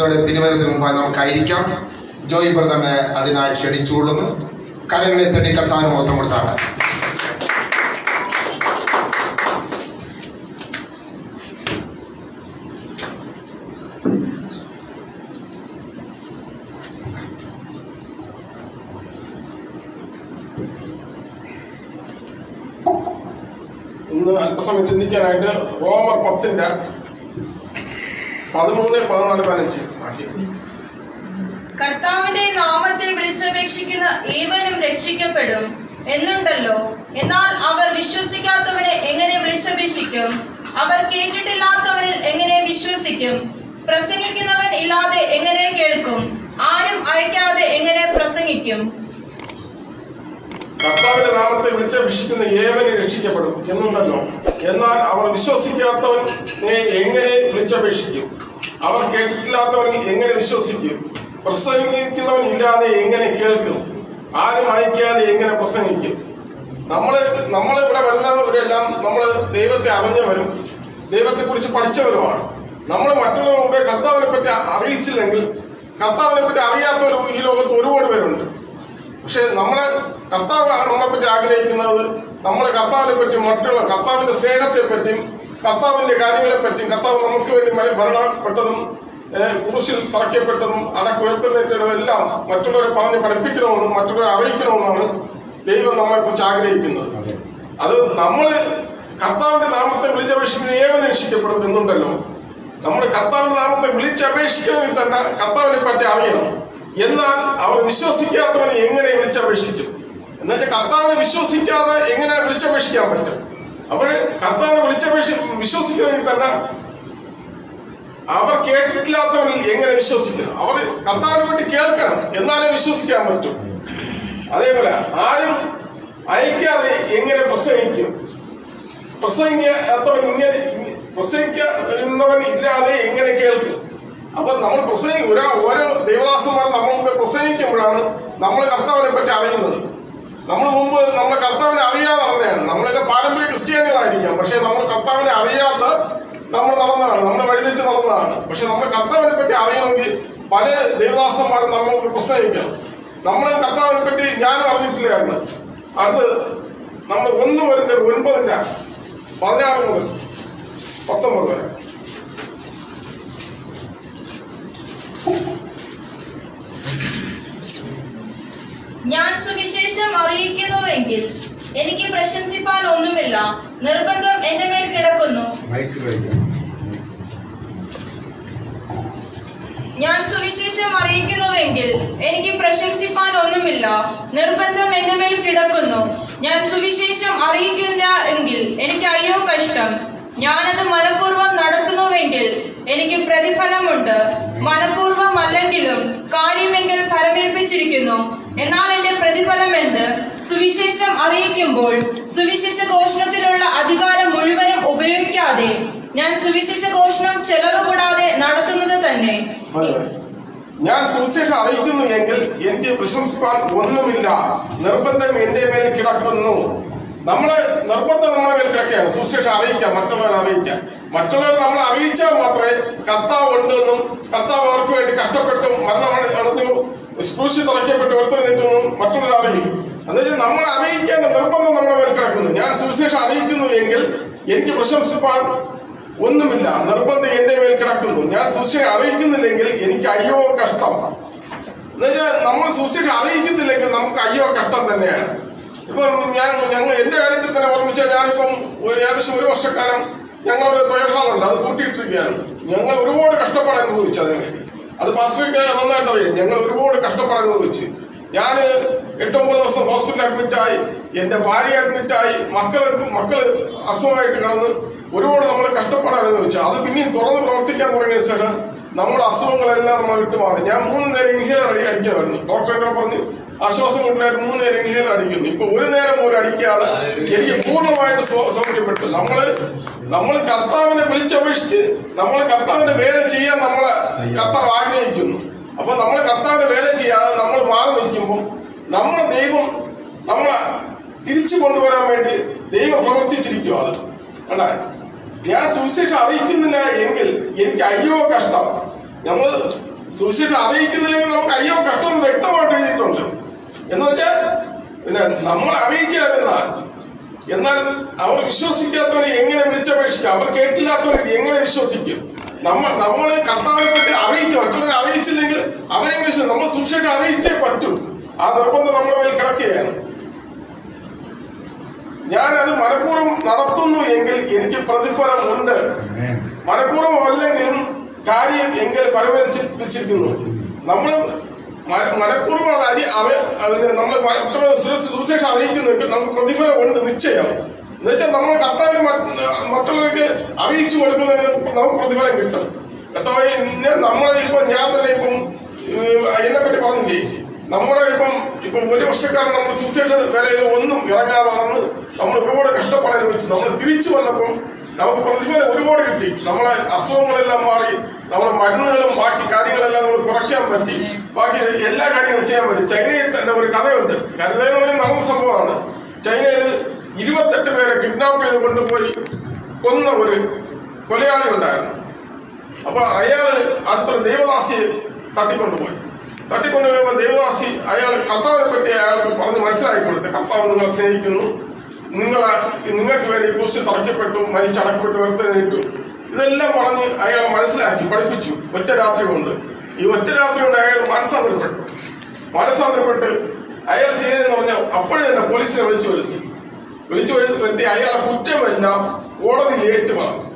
വിശ്വസതയോടെ തിരുവനന്തപുരത്തിന് മുമ്പായി നമുക്കായിരിക്കാം. ജോയി തന്നെ അതിനായി ക്ഷണിച്ചുകൊള്ളുന്നു. കരങ്ങളെ തട്ടി കർത്താവിന് മൊത്തം കൊടുത്താണ്. അല്പസമയം ചിന്തിക്കാനായിട്ട് റോമർ പത്തിന്റെ പതിമൂന്ന് പതിനാല് പതിനഞ്ച്. കർത്താവിന്റെ നാമത്തെ വിളിച്ചപേക്ഷിക്കുന്ന ഏവനും രക്ഷിക്കപ്പെടും എന്നുണ്ടല്ലോ. എന്നാൽ അവർ വിശ്വസിക്കാത്തവനെ എങ്ങനെ വിളിച്ചപേക്ഷിക്കും? അവർ കേട്ടിട്ടില്ലാത്തവനിൽ എങ്ങനെ വിശ്വസിക്കും? പ്രസംഗിക്കുന്നവൻ ഇല്ലാതെ എങ്ങനെ കേൾക്കും? ആരും അയക്കാതെ എങ്ങനെ പ്രസംഗിക്കും? കർത്താവിന്റെ നാമത്തെ വിളിച്ചപേക്ഷിക്കുന്ന ഏവനും രക്ഷിക്കപ്പെടും എന്നുണ്ടല്ലോ. എന്നാൽ അവർ വിശ്വസിക്കാത്തവനെ എങ്ങനെ വിളിച്ചപേക്ഷിക്കും? അവർ കേട്ടിട്ടില്ലാത്തവനെ എങ്ങനെ വിശ്വസിക്കും? പ്രസംഗിക്കുന്നവൻ ഇല്ലാതെ എങ്ങനെ കേൾക്കും? ആരും അയക്കാതെ എങ്ങനെ പ്രസംഗിക്കും? നമ്മൾ നമ്മൾ ഇവിടെ വരുന്നവരെല്ലാം നമ്മൾ ദൈവത്തെ അറിഞ്ഞവരും ദൈവത്തെ കുറിച്ച് പഠിച്ചവരുമാണ്. നമ്മൾ മറ്റുള്ളവർ മുമ്പേ കർത്താവിനെ പറ്റി അറിയിച്ചില്ലെങ്കിൽ കർത്താവിനെ പറ്റി അറിയാത്തവർ ഈ ലോകത്ത് ഒരുപാട് പേരുണ്ട്. പക്ഷെ നമ്മളെ കർത്താവ് നമ്മളെ പറ്റി ആഗ്രഹിക്കുന്നത് നമ്മളെ കർത്താവിനെ പറ്റി മറ്റുള്ള കർത്താവിന്റെ സ്നേഹത്തെ പറ്റിയും കർത്താവിന്റെ കാര്യങ്ങളെ പറ്റിയും കർത്താവ് നമുക്ക് വേണ്ടി മര- മരണപ്പെട്ടതും ഏഹ്, കുരിശിൽ തറയ്ക്കപ്പെട്ടതും അടക്കുയർത്തുന്നതും എല്ലാം മറ്റുള്ളവരെ പറഞ്ഞ് പഠിപ്പിക്കണമെന്നും മറ്റുള്ളവരെ അറിയിക്കണമെന്നാണ് ദൈവം നമ്മളെ കുറിച്ച് ആഗ്രഹിക്കുന്നത്. അത്. നമ്മൾ കർത്താവിന്റെ നാമത്തെ വിളിച്ചപേക്ഷിക്കുന്ന ഏവനെ രക്ഷിക്കപ്പെടും എന്നുണ്ടല്ലോ. നമ്മൾ കർത്താവിന്റെ നാമത്തെ വിളിച്ചപേക്ഷിക്കണമെങ്കിൽ തന്നെ കർത്താവിനെ പറ്റി അറിയണം. എന്നാൽ അവർ വിശ്വസിക്കാത്തവനെ എങ്ങനെ വിളിച്ചപേക്ഷിക്കും? എന്നുവെച്ചാൽ കർത്താവിനെ വിശ്വസിക്കാതെ എങ്ങനെ വിളിച്ചപേക്ഷിക്കാൻ പറ്റും? അവർ കർത്താവിനെ വിളിച്ചപേക്ഷി വിശ്വസിക്കണമെങ്കിൽ തന്നെ അവർ കേട്ടിട്ടില്ലാത്തവരിൽ എങ്ങനെ വിശ്വസിക്കുക അവർ കർത്താവിനെ പറ്റി കേൾക്കണം എന്നാലേ വിശ്വസിക്കാൻ പറ്റും. അതേപോലെ ആരും അയക്കാതെ എങ്ങനെ പ്രസംഗിക്കും? പ്രസംഗിക്കാത്തവൻ ഇങ്ങനെ പ്രസംഗിക്കുന്നവൻ ഇല്ലാതെ എങ്ങനെ കേൾക്കും? അപ്പൊ നമ്മൾ പ്രസംഗി ഒരാ ഓരോ ദേവദാസന്മാർ നമ്മൾ മുമ്പ് പ്രസംഗിക്കുമ്പോഴാണ് നമ്മൾ കർത്താവിനെ പറ്റി അറിയുന്നത്. നമ്മൾ മുമ്പ് നമ്മളെ കർത്താവിനെ അറിയാതെ നടന്നതാണ്. നമ്മളൊക്കെ പാരമ്പര്യ ക്രിസ്ത്യാനികളായിരിക്കാം പക്ഷെ നമ്മൾ കർത്താവിനെ അറിയാത്ത നമ്മൾ നടന്നതാണ് നമ്മൾ വഴിതെറ്റ് നടന്നതാണ്. പക്ഷെ നമ്മുടെ കർത്താവിനെ പറ്റി അറിയണമെങ്കിൽ പല ദേവദാസന്മാരും നമ്മൾ പ്രസംഗിക്കണം നമ്മൾ കർത്താവിനെ പറ്റി ഞാൻ അറിഞ്ഞിട്ടില്ലായിരുന്നു. അടുത്ത് നമ്മൾ ഒന്ന് വരുന്ന ഒൻപതിന്റെ പതിനാറ് മുതൽ പത്തൊമ്പത് വരെ. ഞാൻ സുവിശേഷം അറിയിക്കുന്നുവെങ്കിൽ എനിക്ക് പ്രശംസിപ്പാൻ ഒന്നുമില്ല. നിർബന്ധം എന്റെ മേൽ കിടക്കുന്നു. ഞാൻ സുവിശേഷം അറിയിക്കുന്നുവെങ്കിൽ എനിക്ക് പ്രശംസിപ്പാൻ ഒന്നുമില്ല. നിർബന്ധം എന്റെ മേൽ കിടക്കുന്നു. ഞാൻ സുവിശേഷം അറിയിക്കില്ല എങ്കിൽ എനിക്ക് അയ്യോ കഷ്ടം. ഞാനത് മനഃപൂർവം നടത്തുന്നുവെങ്കിൽ എനിക്ക് പ്രതിഫലമുണ്ട്. മനഃപൂർവം അല്ലെങ്കിലും കാര്യമെങ്കിൽ പരമേൽപ്പിച്ചിരിക്കുന്നു. എന്നാൽ എന്റെ പ്രതിഫലം എന്ത്? സുവിശേഷം അറിയിക്കുമ്പോൾ സുവിശേഷ ഘോഷണത്തിലുള്ള അധികാരം മുഴുവനും ഉപയോഗിക്കാതെ ഞാൻ സുവിശേഷ ഘോഷണം ചെലവ് കൂടാതെ നടത്തുന്നത് തന്നെ. ഞാൻ സുവിശേഷം അറിയിക്കുന്നു എങ്കിൽ എനിക്ക് പ്രശംസിക്കാൻ ഒന്നുമില്ല. നിർബന്ധം എന്റെ മേൽ കിടക്കുന്നു. നമ്മൾ നിർബന്ധം നമ്മുടെ മേൽ കിടക്കുകയാണ്. സുവിശേഷം അറിയിക്കാം മറ്റുള്ളവരെ അറിയിക്കാം. മറ്റുള്ളവർ നമ്മൾ അറിയിച്ചാൽ മാത്രമേ കർത്താവ് ഉണ്ടെന്നും കർത്താവ് അവർക്ക് വേണ്ടി കഷ്ടപ്പെട്ടും മരണം അടഞ്ഞു സ്പൂശി തറയ്ക്കപ്പെട്ട് ഒരുത്തരം നിൽക്കുന്നു മറ്റുള്ളവർ അറിയും എന്നുവെച്ചാൽ നമ്മൾ അറിയിക്കേണ്ട നിർബന്ധം നമ്മുടെ മേൽ കിടക്കുന്നു. ഞാൻ സുവിശേഷം അറിയിക്കുന്നു എങ്കിൽ എനിക്ക് പ്രശംസിപ്പാൻ ഒന്നുമില്ല. നിർബന്ധം എന്റെ മേൽ കിടക്കുന്നു. ഞാൻ സുശേഷം അറിയിക്കുന്നില്ലെങ്കിൽ എനിക്ക് അയ്യോ കഷ്ടം. എന്നുവെച്ചാൽ നമ്മൾ സുശേഷം അറിയിക്കുന്നില്ലെങ്കിൽ നമുക്ക് അയ്യോ കഷ്ടം തന്നെയാണ്. ഇപ്പം ഞാൻ ഞങ്ങൾ എന്റെ കാര്യത്തിൽ തന്നെ ഓർമ്മിച്ചാൽ ഞാനിപ്പം ഒരു ഏകദേശം ഒരു വർഷക്കാലം ഞങ്ങളൊരു പ്രയർ അത് കൂട്ടിയിട്ടിരിക്കുകയാണ് ഞങ്ങൾ ഒരുപാട് കഷ്ടപ്പാട് അനുഭവിച്ചു അതിന് അത് പാസ്റ്റിക്ക് നന്നായിട്ട് അറിയാം. ഞങ്ങൾ ഒരുപാട് കഷ്ടപ്പാട് അനുഭവിച്ചു. ഞാൻ എട്ടൊമ്പത് ദിവസം ഹോസ്പിറ്റലിൽ അഡ്മിറ്റായി എന്റെ ഭാര്യ അഡ്മിറ്റായി മക്കൾ മക്കൾ അസുഖമായിട്ട് കിടന്ന് ഒരുപാട് നമ്മൾ കഷ്ടപ്പാട് അനുഭവിച്ചു അത് പിന്നെയും തുറന്ന് പ്രവർത്തിക്കാൻ തുടങ്ങിയ ശേഷം നമ്മുടെ അസുഖങ്ങളെല്ലാം നമ്മൾ വിട്ടുമാറി ഞാൻ മൂന്ന് നേരം ഇൻഹേലർ അടി അടിക്കണമായിരുന്നു ഡോക്ടറെ പറഞ്ഞു ആശ്വാസം കൊണ്ടായിട്ട് മൂന്ന് നേരം ഇൻഹേലർ അടിക്കുന്നു. ഇപ്പൊ ഒരു നേരം പോലും അടിക്കാതെ എനിക്ക് പൂർണമായിട്ട് സൗകര്യപ്പെട്ടു നമ്മൾ നമ്മൾ കർത്താവിനെ വിളിച്ചപേക്ഷിച്ച് നമ്മൾ കർത്താവിന്റെ വേല ചെയ്യാൻ നമ്മളെ കർത്താവ് ആഗ്രഹിക്കുന്നു. അപ്പൊ നമ്മൾ കർത്താവിന്റെ വേല ചെയ്യാതെ നമ്മൾ മാറി നിൽക്കുമ്പോൾ നമ്മുടെ ദൈവം നമ്മളെ തിരിച്ചു കൊണ്ടുവരാൻ വേണ്ടി ദൈവം പ്രവർത്തിച്ചിരിക്കും അത്. കണ്ടാ? ഞാൻ സുവിശേഷം അറിയിക്കുന്നില്ല എങ്കിൽ എനിക്ക് അയ്യോ കഷ്ടം. നമ്മൾ സുവിശേഷം അറിയിക്കുന്നില്ലെങ്കിൽ നമുക്ക് അയ്യോ കഷ്ടം എന്ന് വ്യക്തമായിട്ട് എഴുതിയിട്ടുണ്ട്. എന്ന് വെച്ചാൽ പിന്നെ നമ്മൾ അറിയിക്കാതിരുന്നാൽ എന്നാൽ അവർ വിശ്വസിക്കാത്തവർ എങ്ങനെ വിളിച്ചപേക്ഷിക്കും? അവർ കേട്ടില്ലാത്തവർ എങ്ങനെ വിശ്വസിക്കും? നമ്മൾ നമ്മൾ കർത്താവിനെ മറ്റുള്ളവരെ അറിയിച്ചില്ലെങ്കിൽ അവരെ നമ്മൾ സൂക്ഷിച്ചിട്ട് അറിയിച്ചേ പറ്റൂ. ആ നിർബന്ധം നമ്മുടെ മേൽ കിടക്കുകയാണ്. ഞാനത് മനഃപൂർവം നടത്തുന്നു എങ്കിൽ എനിക്ക് പ്രതിഫലം ഉണ്ട് മനഃപൂർവം അല്ലെങ്കിലും കാര്യം എങ്കിൽ ഫലമേൽപ്പിച്ചിരിക്കുന്നു നമ്മൾ മനഃപൂർവം അത് അരി നമ്മൾ സുരക്ഷ അറിയിക്കുന്നുണ്ട് നമുക്ക് പ്രതിഫലം ഉണ്ട് നിശ്ചയം. എന്നുവെച്ചാൽ നമ്മൾ കർത്താവിന് മറ്റ് മറ്റുള്ളവർക്ക് അറിയിച്ചു കൊടുക്കുന്നതിന് നമുക്ക് പ്രതിഫലം കിട്ടും. ഇന്ന് നമ്മളെ ഇപ്പം ഞാൻ തന്നെ ഇപ്പം എന്നെ പറ്റി പറഞ്ഞില്ലേ? നമ്മുടെ ഇപ്പം ഇപ്പം ഒരു വർഷക്കാലം നമ്മൾ സുസൈഡ് വിലയിൽ ഒന്നും ഇറങ്ങാതെ നടന്ന് നമ്മൾ ഒരുപാട് കഷ്ടപ്പാട് വെച്ച് നമ്മൾ തിരിച്ചു വന്നപ്പം നമുക്ക് പ്രതിഫലം ഒരുപാട് കിട്ടി. നമ്മളെ അസുഖങ്ങളെല്ലാം മാറി നമ്മുടെ മരുന്നുകളും ബാക്കി കാര്യങ്ങളെല്ലാം നമ്മൾ കുറയ്ക്കാൻ പറ്റി. ബാക്കി എല്ലാ കാര്യങ്ങളും ചെയ്യാൻ പറ്റി. ചൈനയിൽ തന്നെ ഒരു കഥയുണ്ട്. കരുതയിൽ നടന്ന സംഭവമാണ്. ചൈനയിൽ ഇരുപത്തെട്ട് പേരെ കിഡ്നാപ്പ് ചെയ്ത് കൊണ്ടുപോയി കൊന്ന ഒരു കൊലയാളി ഉണ്ടായിരുന്നു. അപ്പൊ അയാൾ അടുത്തൊരു ദേവദാസിയെ തട്ടിക്കൊണ്ടുപോയി തട്ടിക്കൊണ്ടുപോയപ്പോൾ ദേവദാസി അയാൾ കർത്താവിനെ പറ്റി അയാൾക്ക് പറഞ്ഞ് മനസ്സിലാക്കി കൊടുത്ത്. കർത്താവ് നിങ്ങളെ സ്നേഹിക്കുന്നു. നിങ്ങളെ നിങ്ങൾക്ക് വേണ്ടി കുറിച്ച് തറക്കപ്പെട്ടു മരിച്ചടക്കപ്പെട്ടു ഉയർത്തെഴുന്നേറ്റു ഇതെല്ലാം പറഞ്ഞ് അയാളെ മനസ്സിലാക്കി പഠിപ്പിച്ചു. ഒറ്റ രാത്രി കൊണ്ട് ഈ ഒറ്റ രാത്രി കൊണ്ട് അയാൾ മനസ്സാന്തരപ്പെട്ടു. മനസ്സാന്തരപ്പെട്ട് അയാൾ ചെയ്തതെന്ന് പറഞ്ഞാൽ അപ്പോഴേ തന്നെ പോലീസിനെ വിളിച്ചു വരുത്തി. വിളിച്ചു വരുത്തി അയാളെ കുറ്റമെല്ലാം കോടതിയിൽ ഏറ്റു പറഞ്ഞു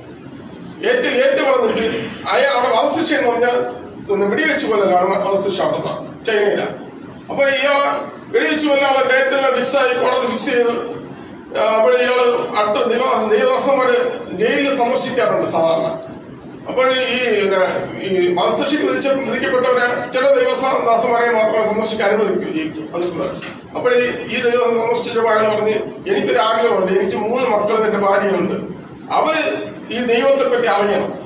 ഏറ്റു ഏറ്റ് പറഞ്ഞിട്ട് അയാൾ അവിടെ വധശിക്ഷ എന്ന് പറഞ്ഞാൽ വെടിവെച്ച് കൊല്ലലാണ് വധശിക്ഷ അവിടെ ചൈനയിലാണ് അപ്പൊ ഇയാളെ വെടിവെച്ച് കൊല്ലാനുള്ള ഡേറ്റ് എല്ലാം ഫിക്സ് ആയി കോടതി ഫിക്സ് ചെയ്ത്. അപ്പോൾ ഇയാൾ അടുത്ത ദിവ- വരെ ജയിലിൽ സന്ദർശിക്കാറുണ്ട് സാധാരണ. അപ്പോൾ ഈ പിന്നെ ഈ വധശിക്ഷയ്ക്ക് വിധിച്ച വിധിക്കപ്പെട്ടവരെ ചില വരെ മാത്രമേ സന്ദർശിക്കാൻ അനുവദിക്കൂ ജയിക്കും അത് അപ്പോൾ ഈ ഈ ദിവസം സന്ദർശിച്ചപ്പോൾ അയാൾ പറഞ്ഞ് എനിക്കൊരു ആഗ്രഹമുണ്ട് എനിക്ക് മൂന്ന് മക്കളും എന്റെ ഭാര്യയുണ്ട്. അവർ ഈ ദൈവത്തെ പറ്റി അറിയണം.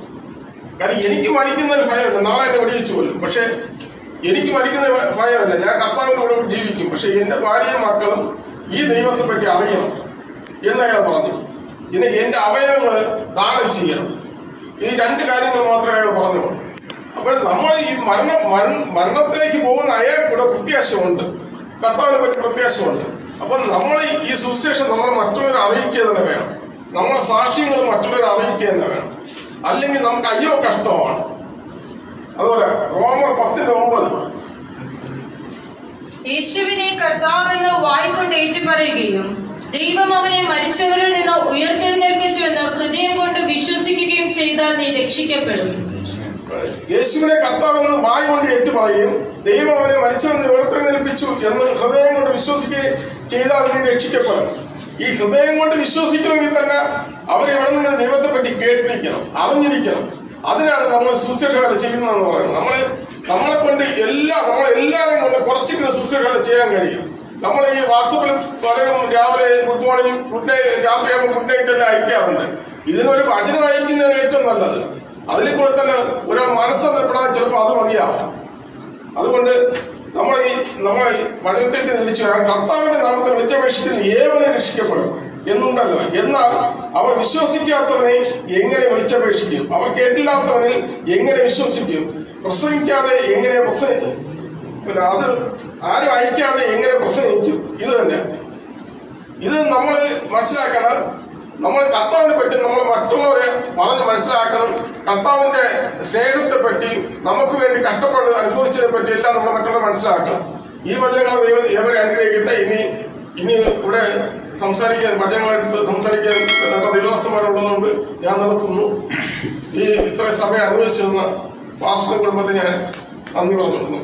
കാരണം എനിക്ക് മരിക്കുന്നതിൽ ഭയമുണ്ട് നാളെ എന്നെ വെടിവെച്ച് കൊല്ലും. പക്ഷെ എനിക്ക് മരിക്കുന്ന ഭയമല്ല. ഞാൻ കർത്താവിനോട് ജീവിക്കും. പക്ഷെ എന്റെ ഭാര്യയും മക്കളും ഈ ദൈവത്തെ പറ്റി അറിയണം എന്ന് അയാൾ പറഞ്ഞു. പിന്നെ എന്റെ അവയവങ്ങൾ ദാനം ചെയ്യണം. ഈ രണ്ട് കാര്യങ്ങൾ മാത്രമേ അയാൾ പറഞ്ഞുള്ളൂ. അപ്പോൾ നമ്മൾ ഈ മരണം മരണ മരണത്തിലേക്ക് പോകുന്ന അയാൾക്കൂടെ പ്രത്യാശമുണ്ട് കർത്താവിനെ പറ്റി പ്രത്യാശമുണ്ട് അപ്പം നമ്മൾ ഈ സുവിശേഷം നമ്മൾ മറ്റുള്ളവരെ അറിയിക്കുക തന്നെ വേണം. നമ്മളെ സാക്ഷ്യങ്ങൾ മറ്റുള്ളവരെ അറിയിക്കുക തന്നെ വേണം. അല്ലെങ്കിൽ നമുക്ക് അയ്യോ കഷ്ടമാണ്. അതുപോലെ റോമർ പത്തിന്റെ ഒമ്പത്. യേശുവിനെ കർത്താവെന്ന് വായിക്കൊണ്ട് ഏറ്റുപറയുകയും ദൈവം അവനെ മരിച്ചവരിൽ നിന്ന് ഉയർത്തെഴുന്നേൽപ്പിച്ചുവെന്ന് ഹൃദയം കൊണ്ട് വിശ്വസിക്കുകയും ചെയ്താൽ നീ രക്ഷിക്കപ്പെടും. യേശുവിനെ കർത്താവെന്ന് വായ കൊണ്ട് ഏറ്റുപറയുകയും ദൈവം അവനെ മരിച്ചവെന്ന് ഉയർത്തെഴുന്നേൽപ്പിച്ചു എന്ന് ഹൃദയം കൊണ്ട് വിശ്വസിക്കുകയും ചെയ്താൽ നീ രക്ഷിക്കപ്പെടും. ഈ ഹൃദയം കൊണ്ട് വിശ്വസിക്കണമെങ്കിൽ തന്നെ അവർ എവിടെ നിന്ന് ദൈവത്തെ പറ്റി കേട്ടിരിക്കണം അറിഞ്ഞിരിക്കണം. അതിനാണ് നമ്മൾ സുശേഷകാല ചെയ്യുന്നതെന്ന് പറയുന്നത്. നമ്മളെ നമ്മളെ കൊണ്ട് എല്ലാ നമ്മളെ എല്ലാവരെയും കൊണ്ട് കുറച്ചെങ്കിലും സുശേഷകാല ചെയ്യാൻ കഴിയും. നമ്മൾ ഈ വാട്സപ്പിൽ പലരും രാവിലെ ഗുഡ് മോർണിംഗ് ഗുഡ് നൈറ്റ് രാത്രിയാകുമ്പോൾ ഗുഡ് നൈറ്റ് എല്ലാം അയക്കാറുണ്ട്. ഇതിനൊരു വചനം അയക്കുന്നതാണ് ഏറ്റവും നല്ലത്. അതിൽ കൂടെ തന്നെ ഒരാൾ മനസ്സന്തരപ്പെടാൻ ചിലപ്പോൾ അത് മതിയാവും. അതുകൊണ്ട് നമ്മൾ ഈ നമ്മൾ വചനത്തേക്ക് തിരിച്ചു കർത്താവിന്റെ നാമത്തെ വിളിച്ചപേക്ഷിക്കുന്ന ഏവനെ രക്ഷിക്കപ്പെടും എന്നുണ്ടല്ലോ. എന്നാൽ അവർ വിശ്വസിക്കാത്തവനെ എങ്ങനെ വിളിച്ചപേക്ഷിക്കും? അവർ കേട്ടില്ലാത്തവനിൽ എങ്ങനെ വിശ്വസിക്കും? പ്രസംഗിക്കാതെ എങ്ങനെ പ്രസംഗിക്കും അത് ആരും അയക്കാതെ എങ്ങനെ പ്രസംഗിക്കും? ഇത് തന്നെ. ഇത് നമ്മൾ മനസ്സിലാക്കണം. നമ്മൾ കർത്താവിനെ പറ്റി നമ്മൾ മറ്റുള്ളവരെ വളഞ്ഞ് മനസ്സിലാക്കണം. കർത്താവിന്റെ സ്നേഹത്തെ പറ്റി നമുക്ക് വേണ്ടി കഷ്ടപ്പെട്ട് അനുഭവിച്ചതിനെ പറ്റി എല്ലാം നമ്മൾ മറ്റുള്ളവർ മനസ്സിലാക്കണം. ഈ വചനങ്ങൾ ദൈവം ഏവരെ അനുഗ്രഹിക്കട്ടെ? ഇനി ഇനി ഇവിടെ സംസാരിക്കാൻ വചനങ്ങളെടുത്ത് സംസാരിക്കാൻ ദൈവദാസന്മാരുള്ളതുകൊണ്ട് ഞാൻ നിർത്തുന്നു. ഈ ഇത്ര സമയം അനുഭവിച്ചിരുന്ന വാസ്തു കുടുംബത്തെ ഞാൻ നന്ദി പറഞ്ഞു.